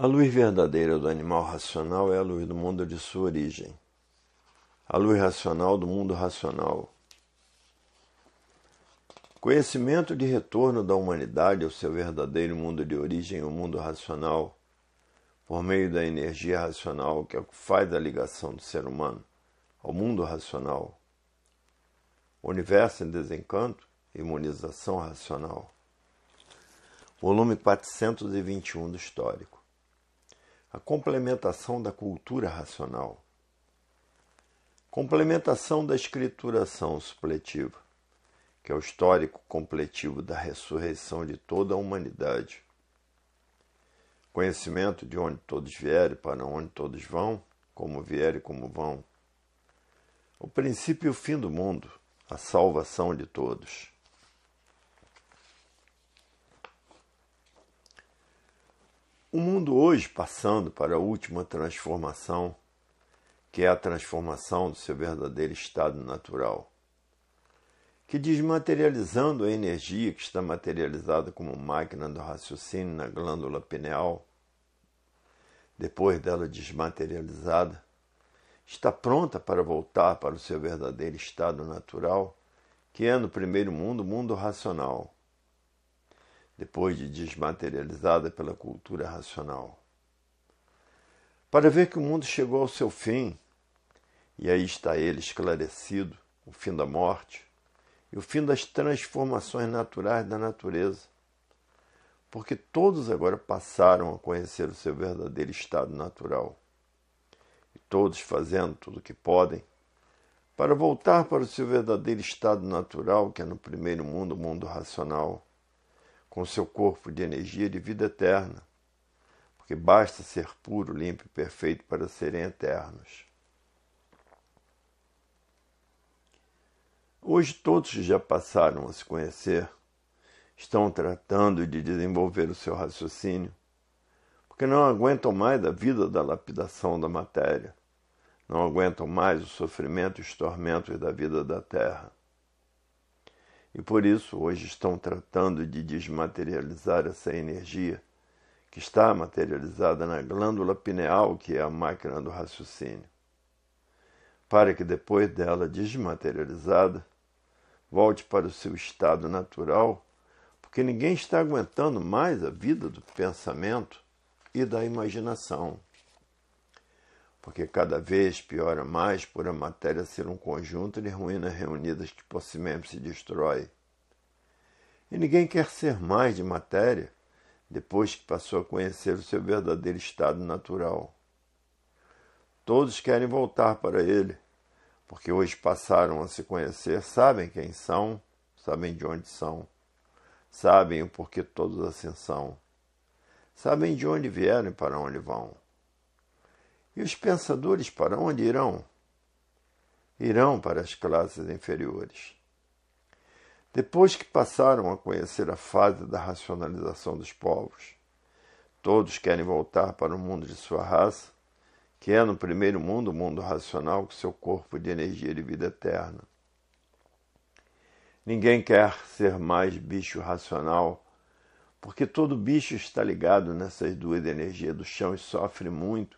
A luz verdadeira do animal racional é a luz do mundo de sua origem. A luz racional do mundo racional. Conhecimento de retorno da humanidade ao seu verdadeiro mundo de origem, o mundo racional, por meio da energia racional, que é o faz a ligação do ser humano ao mundo racional. Universo em desencanto, imunização racional. Volume 421 do Histórico a complementação da cultura racional. Complementação da escrituração supletiva, que é o histórico completivo da ressurreição de toda a humanidade. Conhecimento de onde todos vierem, para onde todos vão, como vierem e como vão. O princípio e o fim do mundo, a salvação de todos. O mundo hoje passando para a última transformação, que é a transformação do seu verdadeiro estado natural, que desmaterializando a energia que está materializada como máquina do raciocínio na glândula pineal, depois dela desmaterializada, está pronta para voltar para o seu verdadeiro estado natural, que é no primeiro mundo o mundo racional depois de desmaterializada pela cultura racional. Para ver que o mundo chegou ao seu fim, e aí está ele esclarecido o fim da morte e o fim das transformações naturais da natureza. Porque todos agora passaram a conhecer o seu verdadeiro estado natural. E todos fazendo tudo o que podem para voltar para o seu verdadeiro estado natural, que é no primeiro mundo, o mundo racional com seu corpo de energia de vida eterna, porque basta ser puro, limpo e perfeito para serem eternos. Hoje todos que já passaram a se conhecer estão tratando de desenvolver o seu raciocínio, porque não aguentam mais a vida da lapidação da matéria, não aguentam mais o sofrimento e os tormentos da vida da terra e por isso hoje estão tratando de desmaterializar essa energia que está materializada na glândula pineal, que é a máquina do raciocínio, para que depois dela desmaterializada volte para o seu estado natural, porque ninguém está aguentando mais a vida do pensamento e da imaginação. Porque cada vez piora mais por a matéria ser um conjunto de ruínas reunidas que possivelmente se destrói. E ninguém quer ser mais de matéria depois que passou a conhecer o seu verdadeiro estado natural. Todos querem voltar para ele, porque hoje passaram a se conhecer, sabem quem são, sabem de onde são, sabem o porquê todos assim são, sabem de onde vieram e para onde vão. E os pensadores para onde irão? Irão para as classes inferiores. Depois que passaram a conhecer a fase da racionalização dos povos, todos querem voltar para o mundo de sua raça, que é no primeiro mundo o mundo racional com seu corpo de energia de vida eterna. Ninguém quer ser mais bicho racional, porque todo bicho está ligado nessas duas energias do chão e sofre muito,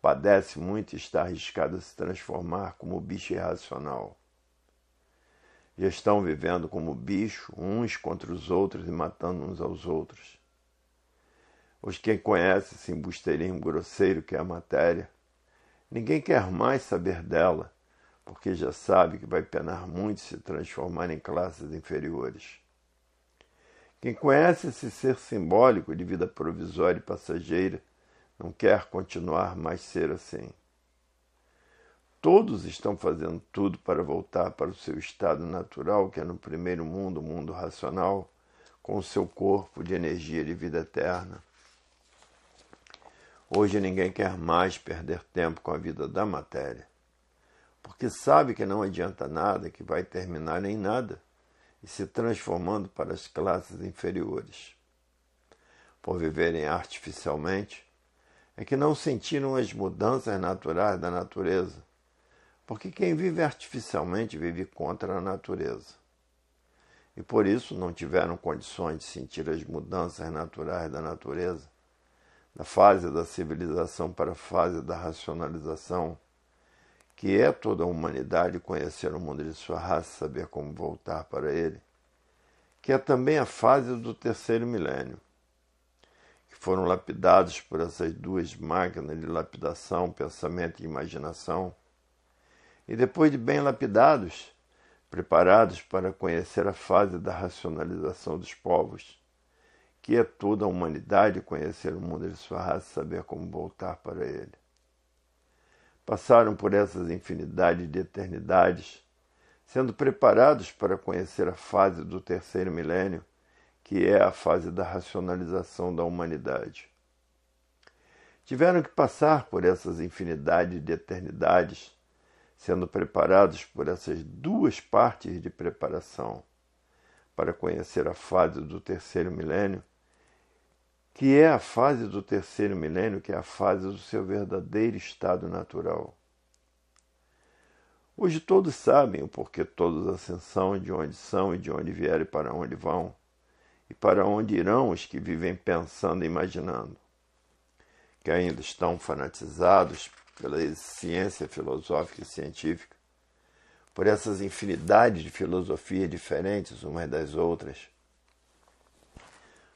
padece muito e está arriscado a se transformar como bicho irracional já estão vivendo como bicho, uns contra os outros e matando uns aos outros. Os que conhecem esse embusteirismo grosseiro que é a matéria, ninguém quer mais saber dela, porque já sabe que vai penar muito se transformar em classes inferiores. Quem conhece esse ser simbólico de vida provisória e passageira não quer continuar mais ser assim. Todos estão fazendo tudo para voltar para o seu estado natural, que é no primeiro mundo, o mundo racional, com o seu corpo de energia de vida eterna. Hoje ninguém quer mais perder tempo com a vida da matéria, porque sabe que não adianta nada, que vai terminar em nada e se transformando para as classes inferiores. Por viverem artificialmente, é que não sentiram as mudanças naturais da natureza. Porque quem vive artificialmente vive contra a natureza. E por isso não tiveram condições de sentir as mudanças naturais da natureza, da fase da civilização para a fase da racionalização, que é toda a humanidade conhecer o mundo de sua raça, saber como voltar para ele, que é também a fase do terceiro milênio, que foram lapidados por essas duas máquinas de lapidação, pensamento e imaginação, e depois de bem lapidados, preparados para conhecer a fase da racionalização dos povos, que é toda a humanidade conhecer o mundo de sua raça e saber como voltar para ele. Passaram por essas infinidades de eternidades, sendo preparados para conhecer a fase do terceiro milênio, que é a fase da racionalização da humanidade. Tiveram que passar por essas infinidades de eternidades, sendo preparados por essas duas partes de preparação, para conhecer a fase do terceiro milênio, que é a fase do terceiro milênio, que é a fase do seu verdadeiro estado natural. Hoje todos sabem o porquê todos ascensão, de onde são e de onde vieram e para onde vão, e para onde irão os que vivem pensando e imaginando, que ainda estão fanatizados pela ciência filosófica e científica, por essas infinidades de filosofias diferentes umas das outras,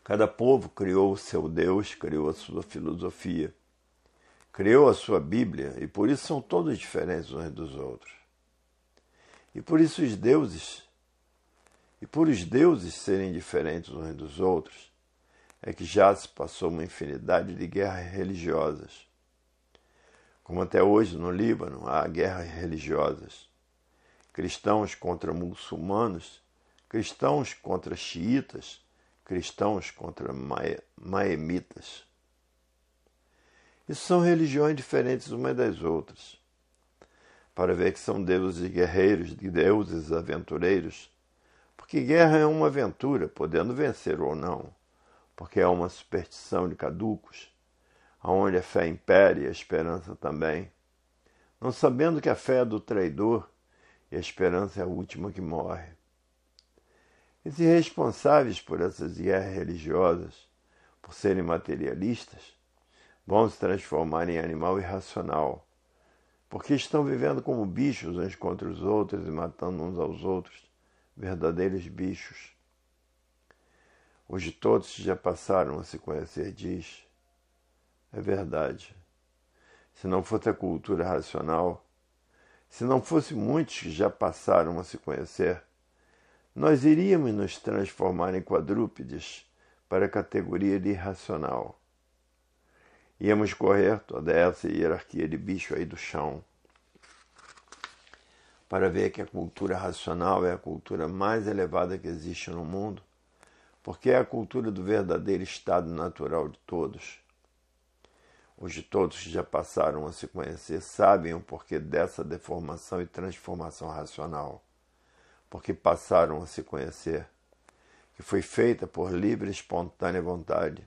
Cada povo criou o seu Deus, criou a sua filosofia, criou a sua Bíblia, e por isso são todos diferentes uns dos outros. E por isso os deuses, e por os deuses serem diferentes uns dos outros, é que já se passou uma infinidade de guerras religiosas. Como até hoje no Líbano há guerras religiosas. Cristãos contra muçulmanos, cristãos contra xiitas, cristãos contra maemitas. Isso são religiões diferentes umas das outras. Para ver que são deuses guerreiros, deuses aventureiros, porque guerra é uma aventura, podendo vencer ou não, porque é uma superstição de caducos, aonde a fé impere e a esperança também, não sabendo que a fé é do traidor e a esperança é a última que morre. Esses responsáveis por essas guerras religiosas, por serem materialistas, vão se transformar em animal irracional, porque estão vivendo como bichos uns contra os outros e matando uns aos outros, verdadeiros bichos. Hoje todos já passaram a se conhecer, diz. É verdade. Se não fosse a cultura racional, se não fosse muitos que já passaram a se conhecer, nós iríamos nos transformar em quadrúpedes para a categoria de irracional. Íamos correr toda essa hierarquia de bicho aí do chão para ver que a cultura racional é a cultura mais elevada que existe no mundo, porque é a cultura do verdadeiro estado natural de todos. Hoje todos que já passaram a se conhecer sabem o porquê dessa deformação e transformação racional porque passaram a se conhecer, que foi feita por livre e espontânea vontade.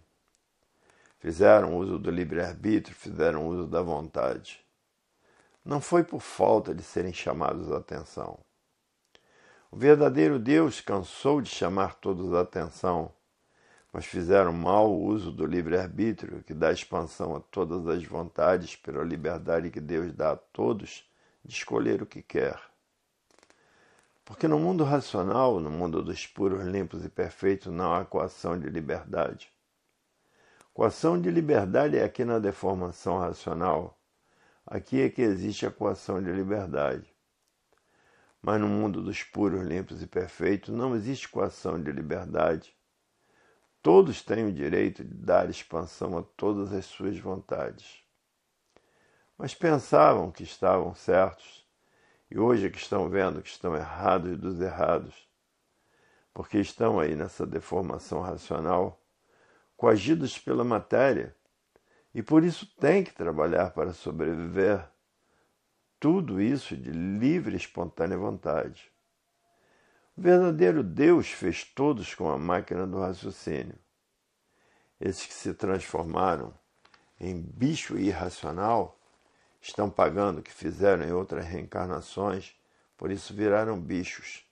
Fizeram uso do livre-arbítrio, fizeram uso da vontade. Não foi por falta de serem chamados a atenção. O verdadeiro Deus cansou de chamar todos a atenção, mas fizeram mau uso do livre-arbítrio, que dá expansão a todas as vontades pela liberdade que Deus dá a todos de escolher o que quer. Porque no mundo racional, no mundo dos puros, limpos e perfeitos, não há coação de liberdade. Coação de liberdade é aqui na deformação racional. Aqui é que existe a coação de liberdade. Mas no mundo dos puros, limpos e perfeitos, não existe coação de liberdade. Todos têm o direito de dar expansão a todas as suas vontades. Mas pensavam que estavam certos e hoje é que estão vendo que estão errados dos errados, porque estão aí nessa deformação racional, coagidos pela matéria, e por isso têm que trabalhar para sobreviver. Tudo isso de livre e espontânea vontade. O verdadeiro Deus fez todos com a máquina do raciocínio. Esses que se transformaram em bicho irracional estão pagando o que fizeram em outras reencarnações, por isso viraram bichos.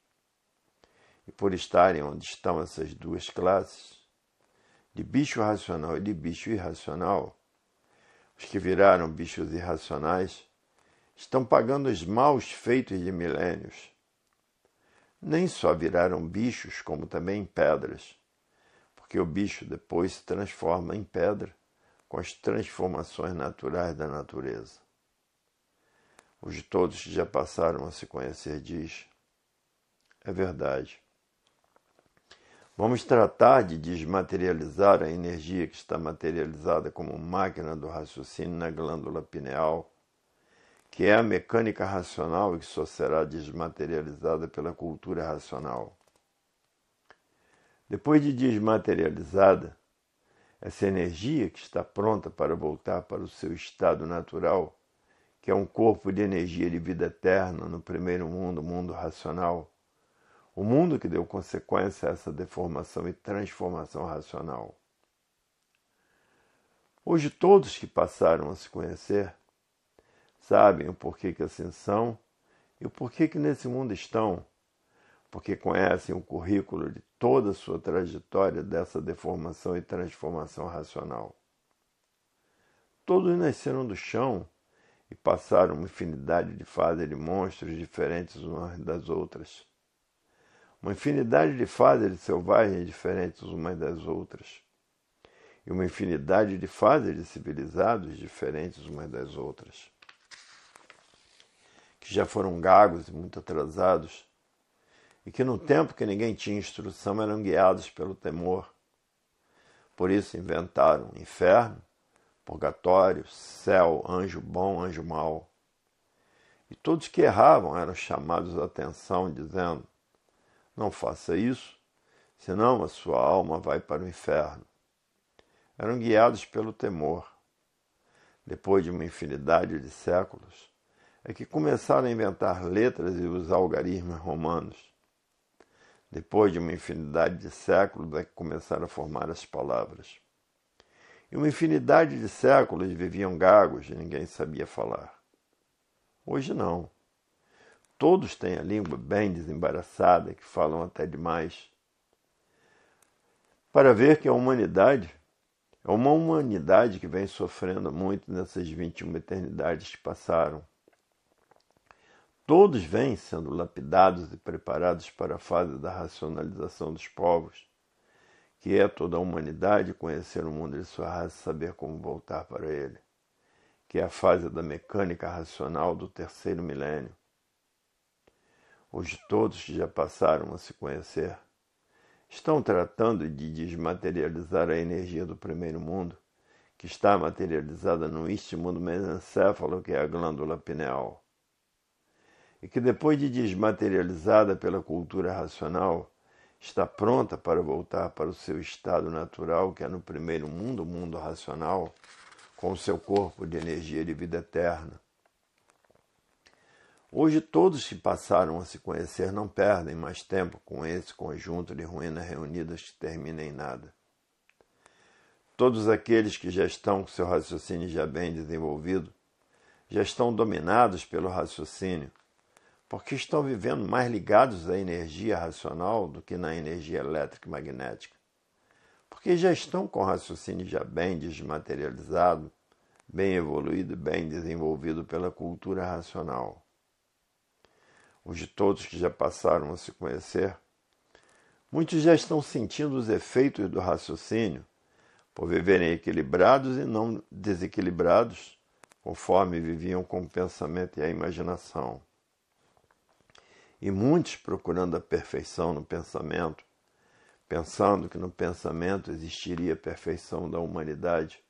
E por estarem onde estão essas duas classes, de bicho racional e de bicho irracional, os que viraram bichos irracionais, estão pagando os maus feitos de milênios. Nem só viraram bichos, como também pedras, porque o bicho depois se transforma em pedra com as transformações naturais da natureza. Os de todos que já passaram a se conhecer diz: é verdade. Vamos tratar de desmaterializar a energia que está materializada como máquina do raciocínio na glândula pineal, que é a mecânica racional e que só será desmaterializada pela cultura racional. Depois de desmaterializada, essa energia que está pronta para voltar para o seu estado natural, que é um corpo de energia de vida eterna no primeiro mundo, mundo racional, o mundo que deu consequência a essa deformação e transformação racional. Hoje, todos que passaram a se conhecer sabem o porquê que assim são e o porquê que nesse mundo estão, porque conhecem o currículo de toda a sua trajetória dessa deformação e transformação racional. Todos nasceram do chão e passaram uma infinidade de fases de monstros diferentes umas das outras uma infinidade de fases selvagens diferentes umas das outras, e uma infinidade de fases civilizados diferentes umas das outras, que já foram gagos e muito atrasados, e que no tempo que ninguém tinha instrução eram guiados pelo temor. Por isso inventaram inferno, purgatório, céu, anjo bom, anjo mau. E todos que erravam eram chamados à atenção, dizendo: não faça isso, senão a sua alma vai para o inferno. Eram guiados pelo temor. Depois de uma infinidade de séculos, é que começaram a inventar letras e os algarismos romanos. Depois de uma infinidade de séculos, é que começaram a formar as palavras. E uma infinidade de séculos viviam gagos e ninguém sabia falar. Hoje não. Todos têm a língua bem desembaraçada, que falam até demais. Para ver que a humanidade é uma humanidade que vem sofrendo muito nessas 21 eternidades que passaram. Todos vêm sendo lapidados e preparados para a fase da racionalização dos povos, que é toda a humanidade conhecer o mundo de sua raça e saber como voltar para ele, que é a fase da mecânica racional do terceiro milênio Hoje todos que já passaram a se conhecer estão tratando de desmaterializar a energia do primeiro mundo, que está materializada no istmo do mesencéfalo, que é a glândula pineal. E que depois de desmaterializada pela cultura racional, está pronta para voltar para o seu estado natural, que é no primeiro mundo, o mundo racional, com o seu corpo de energia de vida eterna Hoje todos que passaram a se conhecer não perdem mais tempo com esse conjunto de ruínas reunidas que termina em nada. Todos aqueles que já estão com seu raciocínio já bem desenvolvido, já estão dominados pelo raciocínio, porque estão vivendo mais ligados à energia racional do que na energia elétrica e magnética. Porque já estão com o raciocínio já bem desmaterializado, bem evoluído bem desenvolvido pela cultura racional os de todos que já passaram a se conhecer, muitos já estão sentindo os efeitos do raciocínio, por viverem equilibrados e não desequilibrados, conforme viviam com o pensamento e a imaginação. E muitos procurando a perfeição no pensamento, pensando que no pensamento existiria a perfeição da humanidade,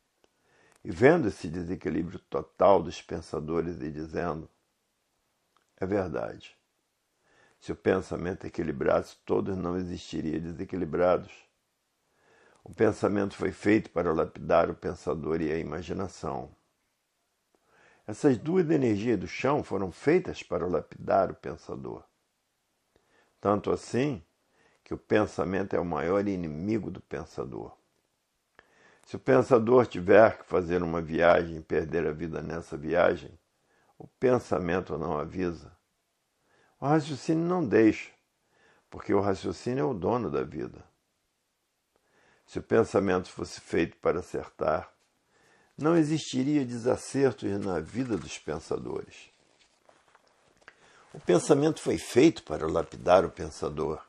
e vendo esse desequilíbrio total dos pensadores e dizendo: é verdade. Se o pensamento equilibrasse, todos não existiriam desequilibrados. O pensamento foi feito para lapidar o pensador e a imaginação. Essas duas energias do chão foram feitas para lapidar o pensador. Tanto assim que o pensamento é o maior inimigo do pensador. Se o pensador tiver que fazer uma viagem e perder a vida nessa viagem, o pensamento não avisa. O raciocínio não deixa, porque o raciocínio é o dono da vida. Se o pensamento fosse feito para acertar, não existiria desacertos na vida dos pensadores. O pensamento foi feito para lapidar o pensador.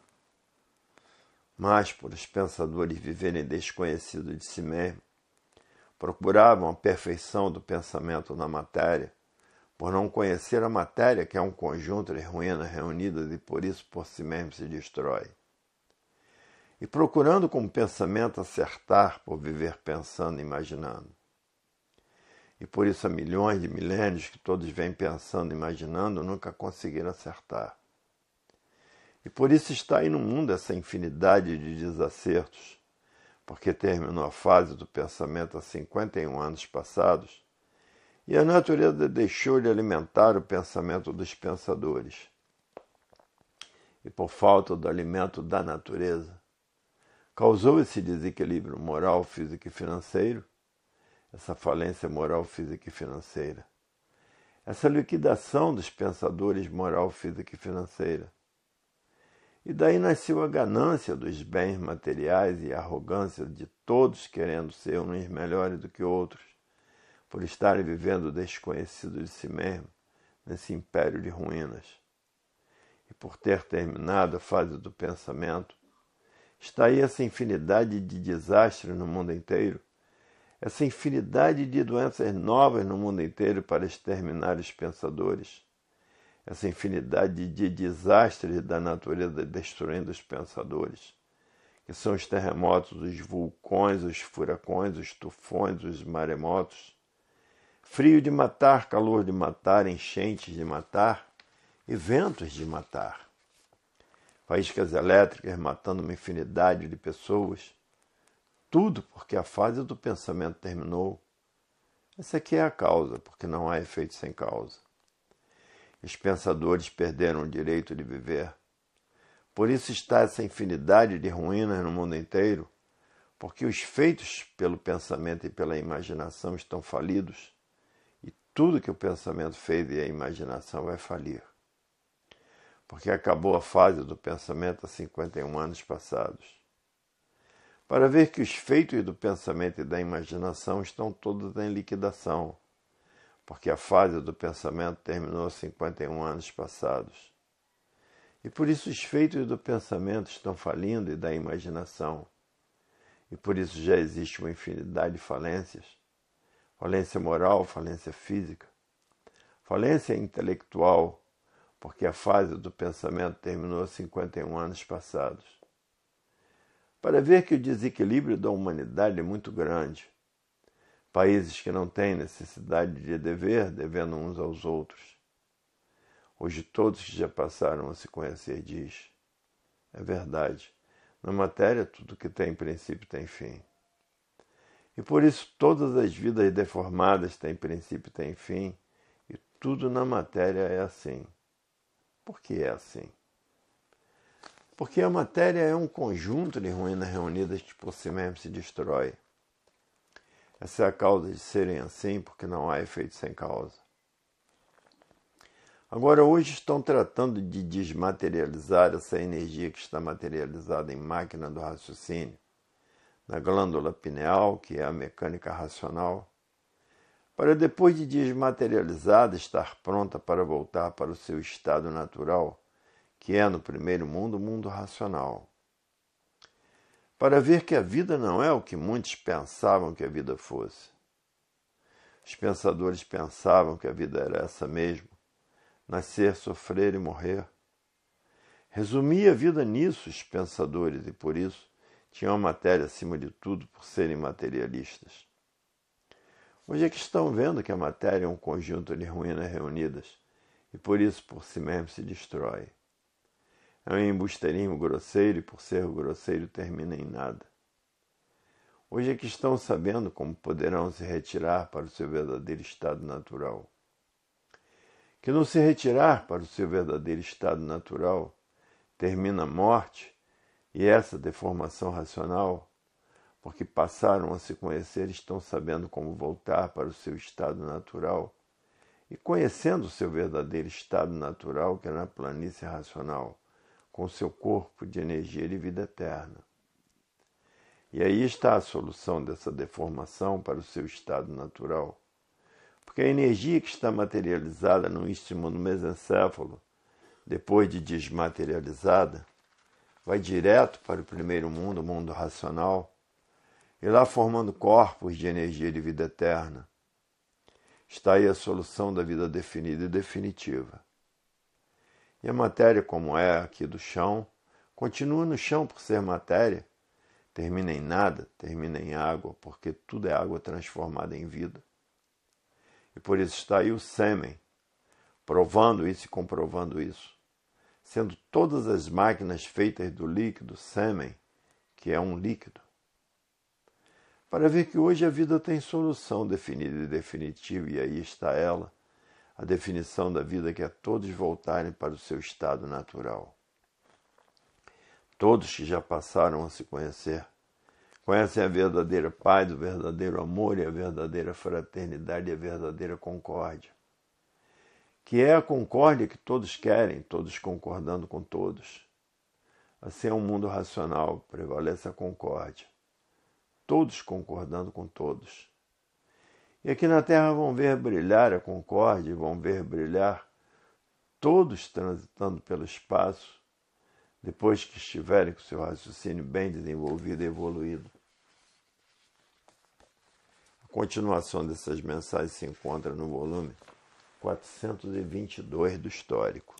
Mas, por os pensadores viverem desconhecidos de si mesmos, procuravam a perfeição do pensamento na matéria, por não conhecer a matéria, que é um conjunto de ruínas reunidas e por isso por si mesmo se destrói. E procurando com o pensamento acertar por viver pensando e imaginando. E por isso há milhões de milênios que todos vêm pensando e imaginando nunca conseguiram acertar. E por isso está aí no mundo essa infinidade de desacertos, porque terminou a fase do pensamento há 51 anos passados, e a natureza deixou de alimentar o pensamento dos pensadores. E por falta do alimento da natureza, causou esse desequilíbrio moral, físico e financeiro essa falência moral, física e financeira. Essa liquidação dos pensadores moral, física e financeira. E daí nasceu a ganância dos bens materiais e a arrogância de todos querendo ser uns melhores do que outros, por estarem vivendo desconhecidos de si mesmo nesse império de ruínas. E por ter terminado a fase do pensamento, está aí essa infinidade de desastres no mundo inteiro essa infinidade de doenças novas no mundo inteiro para exterminar os pensadores, essa infinidade de desastres da natureza destruindo os pensadores, que são os terremotos, os vulcões, os furacões, os tufões, os maremotos, frio de matar, calor de matar, enchentes de matar e ventos de matar. Faíscas elétricas matando uma infinidade de pessoas, tudo porque a fase do pensamento terminou. Essa aqui é a causa, porque não há efeito sem causa. Os pensadores perderam o direito de viver. Por isso está essa infinidade de ruínas no mundo inteiro, porque os feitos pelo pensamento e pela imaginação estão falidos, tudo que o pensamento fez e a imaginação vai falir. Porque acabou a fase do pensamento há 51 anos passados para ver que os feitos do pensamento e da imaginação estão todos em liquidação, porque a fase do pensamento terminou 51 anos passados. E por isso os feitos do pensamento estão falindo e da imaginação. E por isso já existe uma infinidade de falências: falência moral, falência física, falência intelectual, porque a fase do pensamento terminou 51 anos passados para ver que o desequilíbrio da humanidade é muito grande. Países que não têm necessidade de dever, devendo uns aos outros. Hoje todos que já passaram a se conhecer diz: é verdade, na matéria tudo que tem princípio tem fim. E por isso todas as vidas deformadas têm princípio e têm fim, e tudo na matéria é assim. Por que é assim? Porque a matéria é um conjunto de ruínas reunidas que por si mesmo se destrói. Essa é a causa de serem assim, porque não há efeito sem causa. Agora, hoje estão tratando de desmaterializar essa energia que está materializada em máquina do raciocínio, na glândula pineal, que é a mecânica racional, para depois de desmaterializada estar pronta para voltar para o seu estado natural que é no primeiro mundo o mundo racional, para ver que a vida não é o que muitos pensavam que a vida fosse. Os pensadores pensavam que a vida era essa mesmo: nascer, sofrer e morrer. Resumia a vida nisso os pensadores e por isso tinham a matéria acima de tudo por serem materialistas. Hoje é que estão vendo que a matéria é um conjunto de ruínas reunidas e por isso por si mesmo se destrói. É um embusteirismo grosseiro e, por ser grosseiro, termina em nada. Hoje é que estão sabendo como poderão se retirar para o seu verdadeiro estado natural. Que não se retirar para o seu verdadeiro estado natural termina a morte e essa deformação racional, porque passaram a se conhecer, estão sabendo como voltar para o seu estado natural e conhecendo o seu verdadeiro estado natural, que é na planície racional com seu corpo de energia de vida eterna. E aí está a solução dessa deformação para o seu estado natural. Porque a energia que está materializada no istmo no mesencéfalo, depois de desmaterializada, vai direto para o primeiro mundo, o mundo racional, e lá formando corpos de energia de vida eterna. Está aí a solução da vida definida e definitiva. E a matéria, como é aqui do chão, continua no chão por ser matéria, termina em nada, termina em água, porque tudo é água transformada em vida. E por isso está aí o sêmen, provando isso e comprovando isso, sendo todas as máquinas feitas do líquido sêmen, que é um líquido para ver que hoje a vida tem solução definida e definitiva, e aí está ela, a definição da vida que é todos voltarem para o seu estado natural. Todos que já passaram a se conhecer conhecem a verdadeira paz, o verdadeiro amor e a verdadeira fraternidade e a verdadeira concórdia. Que é a concórdia que todos querem, todos concordando com todos. Assim é um mundo racional, prevalece a concórdia todos concordando com todos. E aqui na Terra vão ver brilhar a concórdia, vão ver brilhar todos transitando pelo espaço, depois que estiverem com seu raciocínio bem desenvolvido e evoluído. A continuação dessas mensagens se encontra no volume 422 do Histórico.